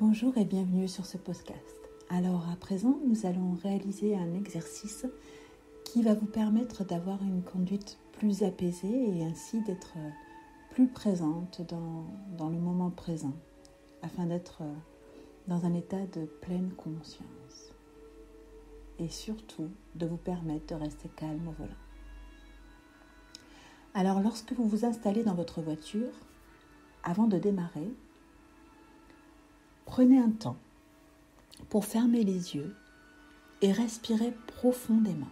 Bonjour et bienvenue sur ce podcast. Alors à présent, nous allons réaliser un exercice qui va vous permettre d'avoir une conduite plus apaisée et ainsi d'être plus présente dans, dans, le moment présent afin d'être dans un état de pleine conscience et surtout de vous permettre de rester calme au volant. Alors lorsque vous vous installez dans votre voiture, avant de démarrer, prenez un temps pour fermer les yeux et respirer profondément.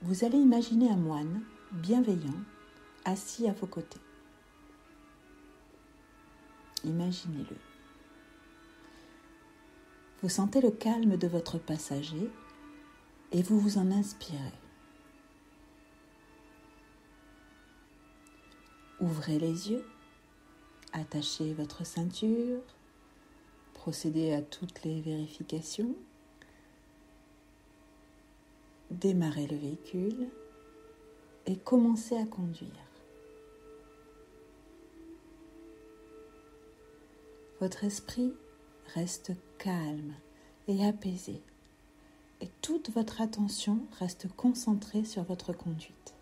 Vous allez imaginer un moine bienveillant assis à vos côtés. Imaginez-le. Vous sentez le calme de votre passager et vous vous en inspirez. Ouvrez les yeux, attachez votre ceinture, procédez à toutes les vérifications, démarrez le véhicule et commencez à conduire. Votre esprit reste calme et apaisé et toute votre attention reste concentrée sur votre conduite.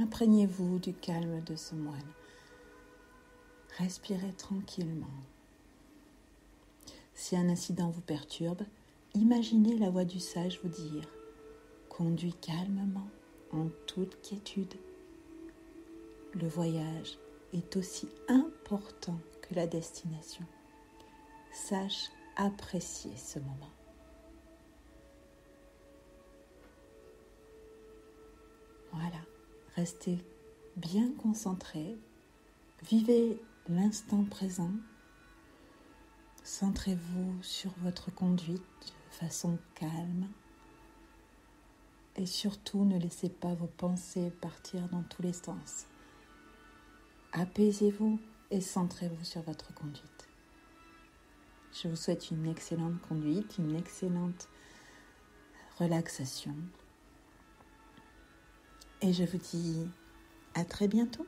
Imprégnez-vous du calme de ce moine. Respirez tranquillement. Si un incident vous perturbe, imaginez la voix du sage vous dire ⁇ Conduis calmement, en toute quiétude. Le voyage est aussi important que la destination sache apprécier ce moment. Restez bien concentré, vivez l'instant présent, centrez-vous sur votre conduite de façon calme et surtout ne laissez pas vos pensées partir dans tous les sens. Apaisez-vous et centrez-vous sur votre conduite. Je vous souhaite une excellente conduite, une excellente relaxation. Et je vous dis à très bientôt.